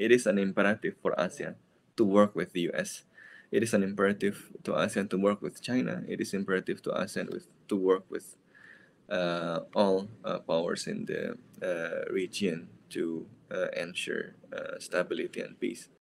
it is an imperative for ASEAN to work with the US. It is an imperative to ASEAN to work with China. It is imperative to ASEAN with, to work with uh, all uh, powers in the uh, region to uh, ensure uh, stability and peace.